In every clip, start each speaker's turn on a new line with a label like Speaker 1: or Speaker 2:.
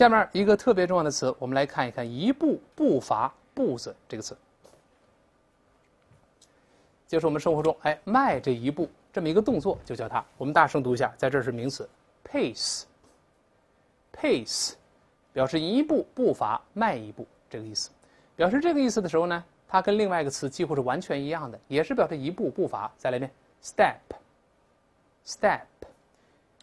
Speaker 1: 下面一个特别重要的词，我们来看一看“一步步伐步子”这个词，就是我们生活中哎迈这一步这么一个动作就叫它。我们大声读一下，在这是名词 pace，pace 表示一步步伐迈一步这个意思。表示这个意思的时候呢，它跟另外一个词几乎是完全一样的，也是表示一步步伐。再来一遍，step，step。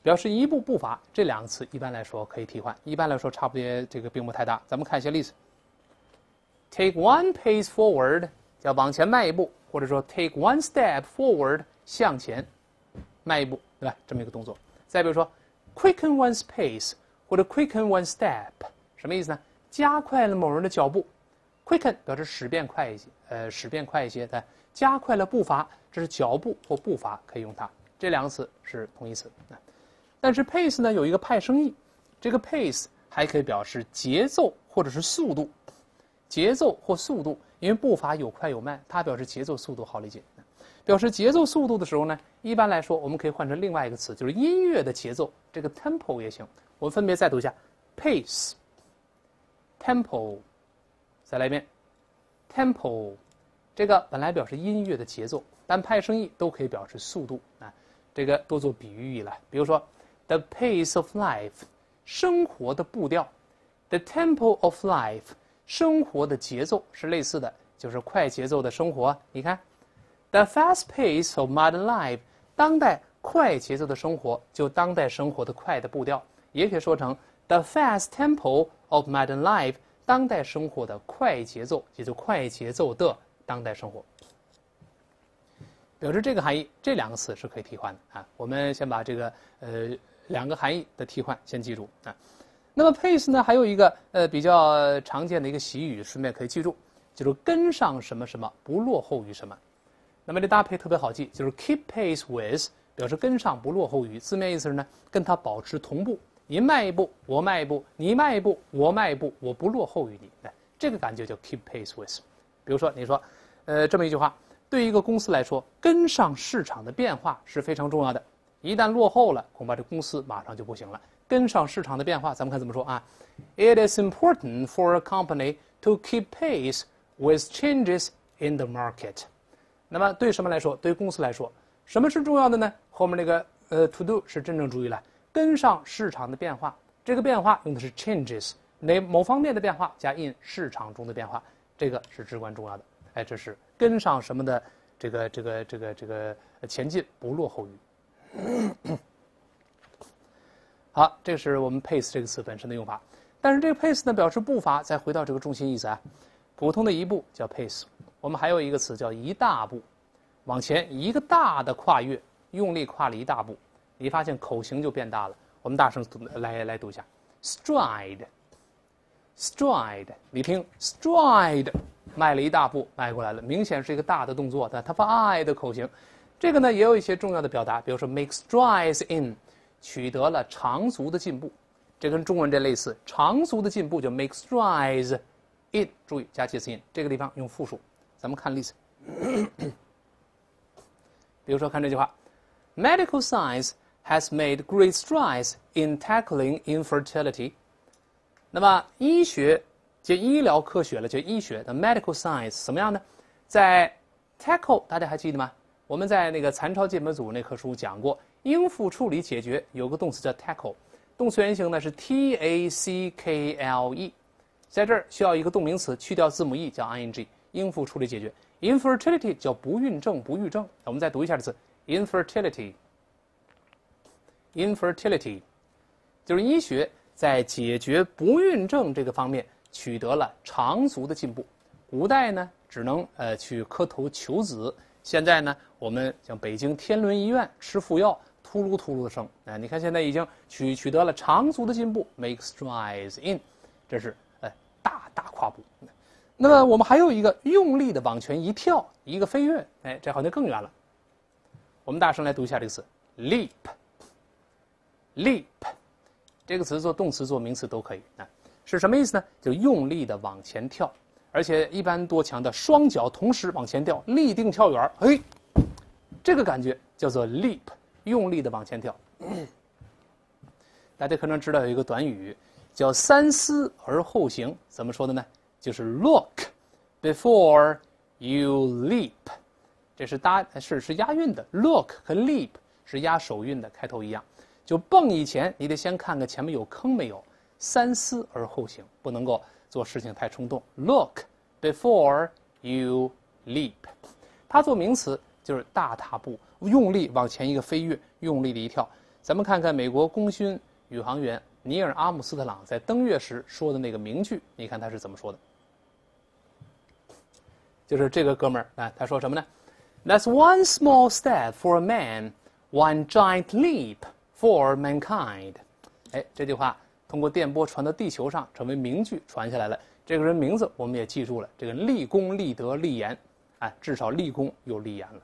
Speaker 1: 表示一步步伐，这两个词一般来说可以替换。一般来说，差不多这个并不太大。咱们看一些例子。Take one pace forward，叫往前迈一步，或者说 take one step forward，向前迈一步，对吧？这么一个动作。再比如说，quicken one's pace，或者 quicken one step，什么意思呢？加快了某人的脚步。quicken 表示使变快一些，呃，使变快一些，的加快了步伐，这是脚步或步伐，可以用它。这两个词是同义词。但是 pace 呢有一个派生意，这个 pace 还可以表示节奏或者是速度，节奏或速度，因为步伐有快有慢，它表示节奏速度好理解。表示节奏速度的时候呢，一般来说我们可以换成另外一个词，就是音乐的节奏，这个 tempo 也行。我们分别再读一下 pace，tempo，再来一遍 tempo，这个本来表示音乐的节奏，但派生意都可以表示速度啊，这个多做比喻意了，比如说。The pace of life，生活的步调；the tempo of life，生活的节奏是类似的，就是快节奏的生活。你看，the fast pace of modern life，当代快节奏的生活，就当代生活的快的步调，也可以说成 the fast tempo of modern life，当代生活的快节奏，也就快节奏的当代生活。表示这个含义，这两个词是可以替换的啊。我们先把这个呃。两个含义的替换，先记住啊。那么 pace 呢，还有一个呃比较常见的一个习语，顺便可以记住，就是跟上什么什么，不落后于什么。那么这搭配特别好记，就是 keep pace with，表示跟上不落后于。字面意思是呢，跟它保持同步。您迈一步，我迈一步；你迈一步，我迈一步，我不落后于你。哎，这个感觉叫 keep pace with。比如说，你说，呃，这么一句话，对于一个公司来说，跟上市场的变化是非常重要的。一旦落后了，恐怕这公司马上就不行了。跟上市场的变化，咱们看怎么说啊？It is important for a company to keep pace with changes in the market。那么对什么来说？对公司来说，什么是重要的呢？后面那个呃，to do 是真正注意了，跟上市场的变化。这个变化用的是 changes，哪某方面的变化加 in 市场中的变化，这个是至关重要的。哎，这是跟上什么的这个这个这个这个前进，不落后于。好，这是我们 pace 这个词本身的用法。但是这个 pace 呢，表示步伐。再回到这个中心意思啊，普通的一步叫 pace。我们还有一个词叫一大步，往前一个大的跨越，用力跨了一大步。你发现口型就变大了。我们大声读，来来读一下，stride，stride。你听，stride，迈了一大步，迈过来了，明显是一个大的动作，但它发 i 的口型。这个呢也有一些重要的表达，比如说 make strides in，取得了长足的进步，这跟中文这类似，长足的进步就 make strides in，注意加介词 in，这个地方用复数。咱们看例子，比如说看这句话，medical science has made great strides in tackling infertility。那么医学，就医疗科学了，就医学的 medical science 怎么样呢？在 tackle 大家还记得吗？我们在那个残超基本组那课书讲过，应付、处理、解决有个动词叫 tackle，动词原形呢是 t a c k l e，在这儿需要一个动名词去掉字母 e 叫 i n g，应付、处理、解决。infertility 叫不孕症、不育症。我们再读一下这词：infertility，infertility，就是医学在解决不孕症这个方面取得了长足的进步。古代呢，只能呃去磕头求子。现在呢，我们像北京天伦医院吃副药，秃噜秃噜的声。哎，你看现在已经取取得了长足的进步，make strides in，这是哎大大跨步。那么我们还有一个用力的往前一跳，一个飞跃，哎，这好像更远了。我们大声来读一下这个词，leap，leap，这个词做动词做名词都可以啊，是什么意思呢？就用力的往前跳。而且一般多强调双脚同时往前跳，立定跳远哎，这个感觉叫做 leap，用力的往前跳。大家可能知道有一个短语叫三思而后行，怎么说的呢？就是 look before you leap，这是搭是是押韵的，look 和 leap 是押首韵的，开头一样。就蹦以前，你得先看看前面有坑没有，三思而后行，不能够做事情太冲动。Look before you leap，它做名词就是大踏步，用力往前一个飞跃，用力的一跳。咱们看看美国功勋宇航员尼尔·阿姆斯特朗在登月时说的那个名句，你看他是怎么说的？就是这个哥们儿啊，他说什么呢？That's one small step for a man, one giant leap. For mankind，哎，这句话通过电波传到地球上，成为名句传下来了。这个人名字我们也记住了，这个立功立德立言，哎，至少立功又立言了。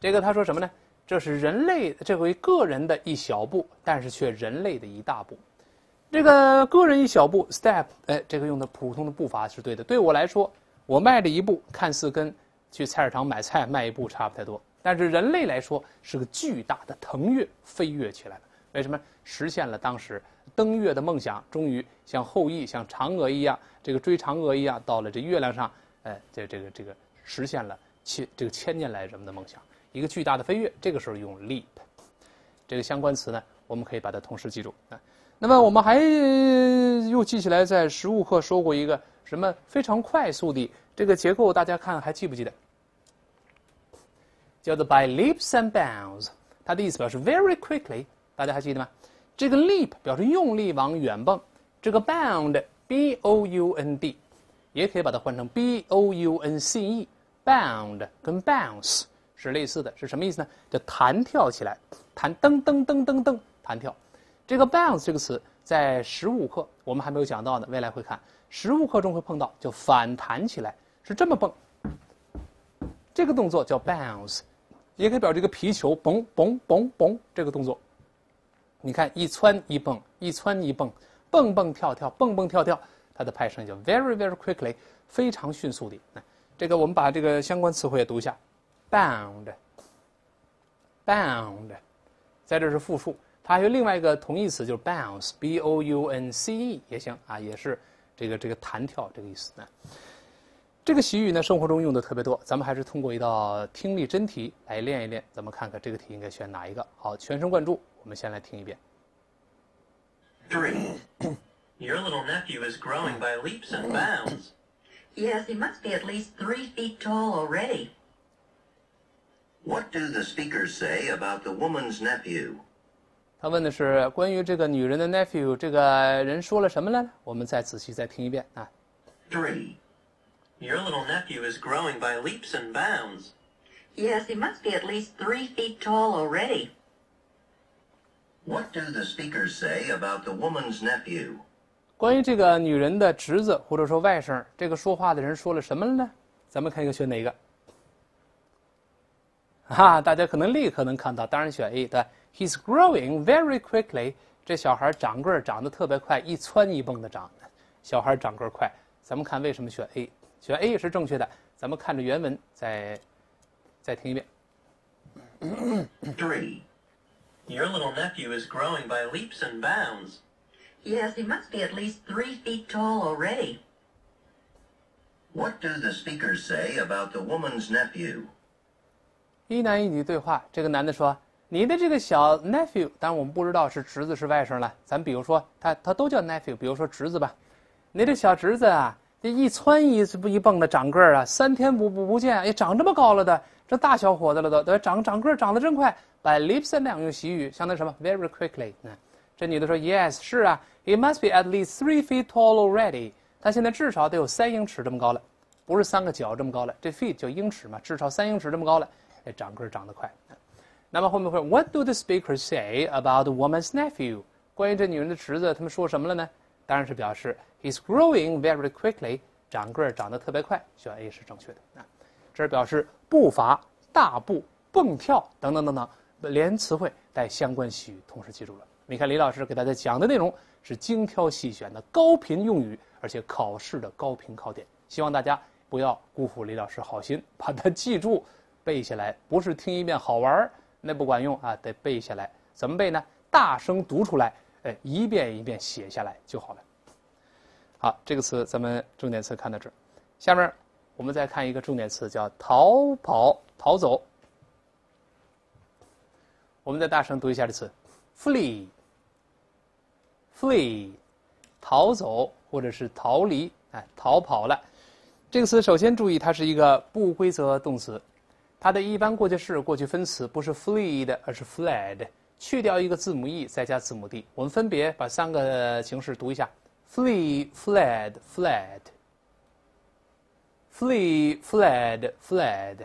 Speaker 1: 这个他说什么呢？这是人类这回个人的一小步，但是却人类的一大步。这个个人一小步，step，哎，这个用的普通的步伐是对的。对我来说，我迈着一步，看似跟去菜市场买菜迈一步差不太多。但是人类来说是个巨大的腾跃，飞跃起来了。为什么实现了当时登月的梦想？终于像后羿、像嫦娥一样，这个追嫦娥一样，到了这月亮上，哎，这这个这个实现了千这个千年来人们的梦想，一个巨大的飞跃。这个时候用 leap 这个相关词呢，我们可以把它同时记住啊。那么我们还又记起来，在实物课说过一个什么非常快速的这个结构，大家看还记不记得？叫做 by leaps and bounds，它的意思表示 very quickly，大家还记得吗？这个 leap 表示用力往远蹦，这个 bound b o u n d，也可以把它换成 b o u n c e，bound 跟 bounce 是类似的，是什么意思呢？叫弹跳起来，弹噔噔噔噔噔弹跳。这个 bounce 这个词在实物课我们还没有讲到呢，未来会看实物课中会碰到，叫反弹起来，是这么蹦。这个动作叫 bounce。也可以表示一个皮球，嘣嘣嘣嘣这个动作。你看，一窜一蹦，一窜一蹦，蹦蹦跳跳，蹦蹦跳跳，它的派生就 very very quickly，非常迅速的。那这个我们把这个相关词汇也读一下，bound，bound，在这是复数，它还有另外一个同义词就是 bounce，b o u n c e 也行啊，也是这个这个弹跳这个意思呢。这个习语呢，生活中用的特别多。咱们还是通过一道听力真题来练一练。咱们看看这个题应该选哪一个？好，全神贯注。我们先来听一遍。
Speaker 2: Three. Your little nephew is growing by leaps and bounds.
Speaker 3: Yes, he must be at least three feet tall already.
Speaker 4: What do the speakers say about the woman's nephew?
Speaker 1: 他问的是关于这个女人的 nephew，这个人说了什么呢？我们再仔细再听一遍啊。
Speaker 2: Three. Your little nephew is growing by leaps and bounds.
Speaker 3: Yes, he must be at least three feet tall already.
Speaker 4: What do the speakers say about the woman's nephew?
Speaker 1: 关于这个女人的侄子或者说外甥，这个说话的人说了什么了呢？咱们看一个选哪个？哈，大家可能立刻能看到，当然选 A 的。He's growing very quickly。这小孩长个儿长得特别快，一蹿一蹦的长。小孩长个儿快，咱们看为什么选 A。选 A 是正确的，咱们看着原文再再听一遍。
Speaker 2: Three. Your little nephew is growing by leaps and bounds.
Speaker 3: Yes, he must be at least three feet tall already.
Speaker 4: What do the speakers say about the woman's nephew?
Speaker 1: 一男一女对话，这个男的说：“你的这个小 nephew，当然我们不知道是侄子是外甥了。咱比如说他他都叫 nephew，比如说侄子吧，你的小侄子啊。”这一蹿一不一蹦的长个儿啊，三天不不不见，哎，长这么高了的，这大小伙子了都，对，长长个儿长得真快。By leaps and bounds 用习语，相当于什么？Very quickly。那这女的说：“Yes，是啊，It must be at least three feet tall already。他现在至少得有三英尺这么高了，不是三个脚这么高了。这 feet 叫英尺嘛，至少三英尺这么高了。哎，长个儿长得快。那么后面会，What do the speakers say about the woman's nephew？关于这女人的侄子，他们说什么了呢？当然是表示。He's growing very quickly，长个儿长得特别快，选 A 是正确的啊。这是表示步伐、大步、蹦跳等等等等，连词汇带相关习语同时记住了。你看李老师给大家讲的内容是精挑细选的高频用语，而且考试的高频考点。希望大家不要辜负李老师好心，把它记住背下来。不是听一遍好玩儿，那不管用啊，得背下来。怎么背呢？大声读出来。哎，一遍一遍写下来就好了。好，这个词咱们重点词看到这儿，下面我们再看一个重点词，叫逃跑、逃走。我们再大声读一下这词：flee，flee，逃走或者是逃离，哎，逃跑了。这个词首先注意，它是一个不规则动词，它的一般过去式、过去分词不是 fleed，而是 fled，去掉一个字母 e，再加字母 d。我们分别把三个形式读一下：flee、fled、fled。flee、fled、fled。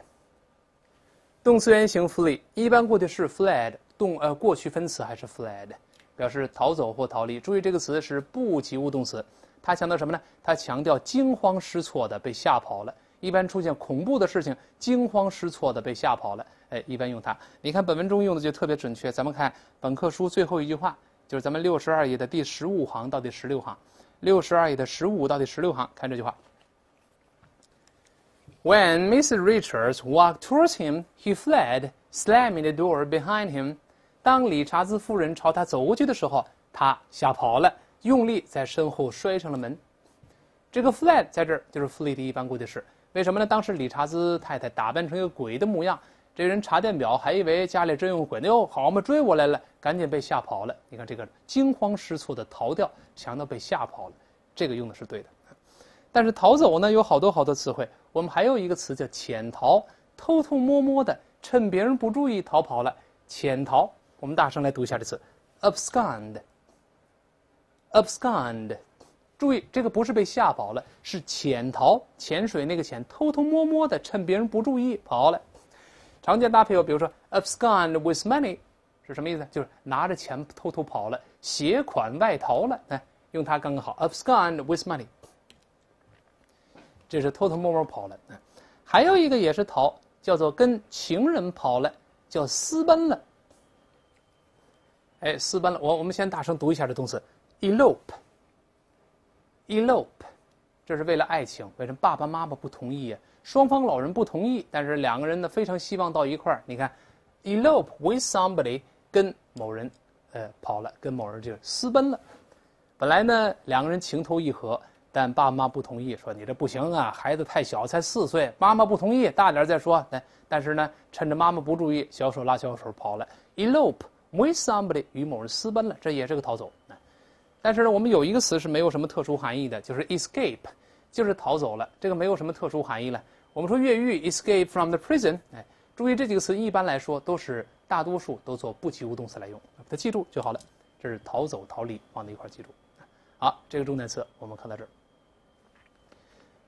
Speaker 1: 动词原形 flee，一般过去式 fled，动呃过去分词还是 fled，表示逃走或逃离。注意这个词是不及物动词，它强调什么呢？它强调惊慌失措的被吓跑了。一般出现恐怖的事情，惊慌失措的被吓跑了，哎，一般用它。你看本文中用的就特别准确。咱们看本课书最后一句话，就是咱们六十二页的第十五行到第十六行，六十二页的十五到第十六行，看这句话。When Mrs. Richards walked towards him, he fled, slamming the door behind him. 当理查兹夫人朝他走过去的时候，他吓跑了，用力在身后摔上了门。这个 fled 在这儿就是 flee 的一般过去式。为什么呢？当时理查兹太太打扮成一个鬼的模样，这人查电表还以为家里真有鬼呢，哟，好嘛，追我来了，赶紧被吓跑了。你看这个惊慌失措的逃掉，强盗被吓跑了，这个用的是对的。但是逃走呢，有好多好多词汇。我们还有一个词叫潜逃，偷偷摸摸的，趁别人不注意逃跑了。潜逃，我们大声来读一下这词：abscond。注意这个不是被吓跑了，是潜逃，潜水那个潜，偷偷摸摸的，趁别人不注意跑了。常见搭配有，比如说 abscond with money，是什么意思？就是拿着钱偷偷跑了，携款外逃了。哎，用它刚刚好，abscond with money。这是偷偷摸摸跑了，还有一个也是逃，叫做跟情人跑了，叫私奔了。哎，私奔了，我我们先大声读一下这动词，elope。elope，这是为了爱情，为什么爸爸妈妈不同意啊？双方老人不同意，但是两个人呢非常希望到一块儿。你看，elope with somebody，跟某人，呃，跑了，跟某人就私奔了。本来呢两个人情投意合。但爸妈不同意，说你这不行啊，孩子太小，才四岁。妈妈不同意，大点再说。但但是呢，趁着妈妈不注意，小手拉小手跑了，elope with somebody 与某人私奔了，这也是个逃走。但是呢，我们有一个词是没有什么特殊含义的，就是 escape，就是逃走了。这个没有什么特殊含义了。我们说越狱 escape from the prison，哎，注意这几个词一般来说都是大多数都做不及物动词来用，把它记住就好了。这是逃走、逃离，放在一块记住。好，这个重点词我们看到这儿。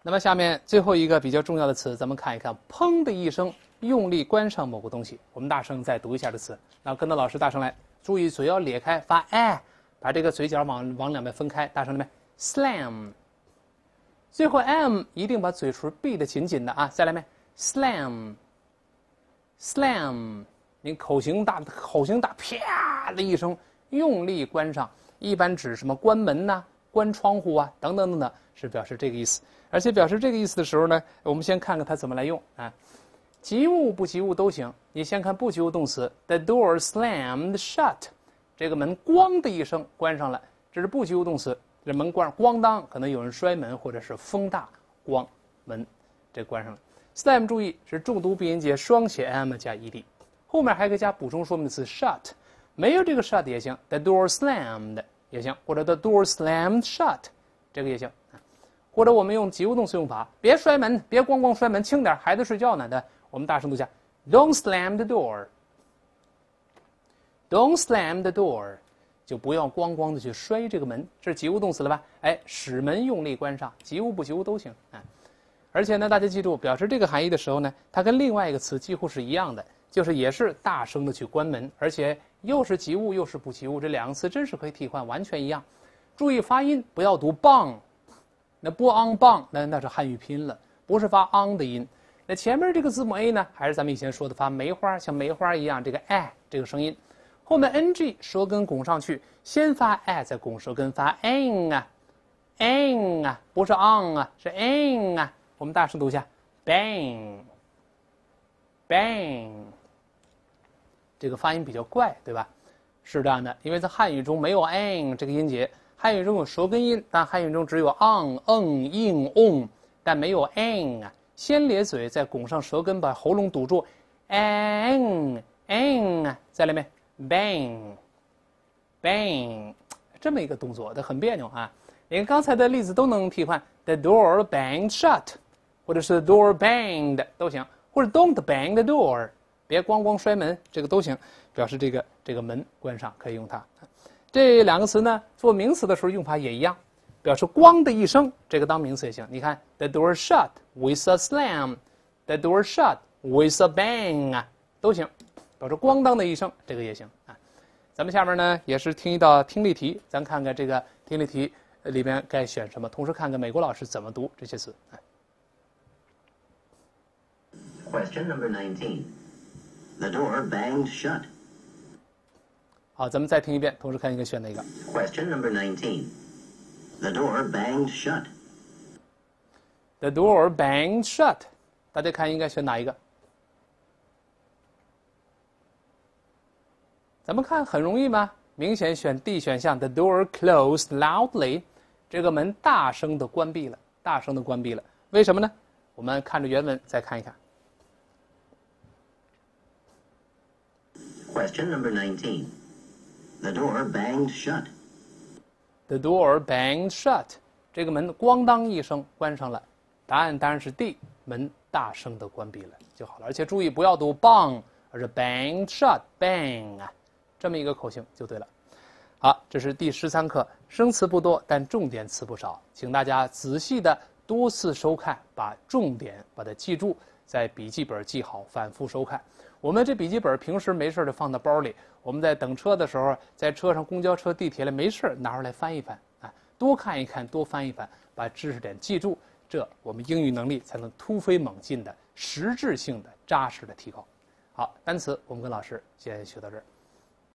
Speaker 1: 那么下面最后一个比较重要的词，咱们看一看。砰的一声，用力关上某个东西。我们大声再读一下这词，然后跟着老师大声来，注意嘴要咧开，发哎，把这个嘴角往往两边分开，大声来，slam。最后 m 一定把嘴唇闭得紧紧的啊！再来没，slam，slam。你口型大，口型大，啪的一声，用力关上，一般指什么？关门呐，关窗户啊，等等等等，是表示这个意思。而且表示这个意思的时候呢，我们先看看它怎么来用啊。及物不及物都行。你先看不及物动词，the door slammed shut，这个门咣的一声关上了，这是不及物动词。这门关上咣当，可能有人摔门或者是风大，咣门这关上了。slam 注意是重读闭音节双写 m 加 ed，后面还可以加补充说明词 shut，没有这个 shut 也行，the door slammed 也行，或者 the door slammed shut，这个也行。或者我们用及物动词用法，别摔门，别咣咣摔门，轻点，孩子睡觉呢。的，我们大声读下，Don't slam the door。Don't slam the door，就不要咣咣的去摔这个门，这是及物动词了吧？哎，使门用力关上，及物不及物都行啊。而且呢，大家记住，表示这个含义的时候呢，它跟另外一个词几乎是一样的，就是也是大声的去关门，而且又是及物又是不及物，这两个词真是可以替换，完全一样。注意发音，不要读 bang。那不 on 棒，那那是汉语拼了，不是发 on 的音。那前面这个字母 a 呢，还是咱们以前说的发梅花，像梅花一样这个 a 这个声音。后面 ng 舌根拱上去，先发 a，再拱舌根发 n 啊，n 啊，不是 on 啊，是 n 啊。我们大声读一下，bang，bang。这个发音比较怪，对吧是这样的，因为在汉语中没有 n 这个音节，汉语中有舌根音，但汉语中只有 on、嗯、ing、on，但没有 n 啊。先咧嘴，再拱上舌根，把喉咙堵住，n n 在里面，bang bang，这么一个动作，它很别扭啊。你看刚才的例子都能替换，the door banged shut，或者是 door banged 都行，或者 don't bang the door，别咣咣摔门，这个都行，表示这个这个门关上可以用它。这两个词呢，做名词的时候用法也一样。表示“咣”的一声，这个当名词也行。你看，the door shut with a slam，the door shut with a bang 啊，都行。表示“咣当”的一声，这个也行啊。咱们下面呢也是听一道听力题，咱看看这个听力题里边该选什么，同时看看美国老师怎么读这些词。
Speaker 4: Question number nineteen, the door banged shut.
Speaker 1: 好，咱们再听一遍，同时看应该选哪个。
Speaker 4: Question number nineteen, The door banged shut.
Speaker 1: The door banged shut，大家看应该选哪一个？咱们看很容易吗？明显选 D 选项，The door closed loudly，这个门大声的关闭了，大声的关闭了。为什么呢？我们看着原文再看一看。
Speaker 4: Question number nineteen, the door banged shut.
Speaker 1: The door banged shut，这个门咣当一声关上了。答案当然是 D，门大声的关闭了就好了。而且注意不要读 bang，而是 banged shut，bang 啊，这么一个口型就对了。好，这是第十三课，生词不多，但重点词不少，请大家仔细的多次收看，把重点把它记住，在笔记本记好，反复收看。我们这笔记本平时没事就放到包里，我们在等车的时候，在车上、公交车、地铁里没事拿出来翻一翻啊，多看一看，多翻一翻，把知识点记住，这我们英语能力才能突飞猛进的、实质性的、扎实的提高。好，单词我们跟老师先学到这儿。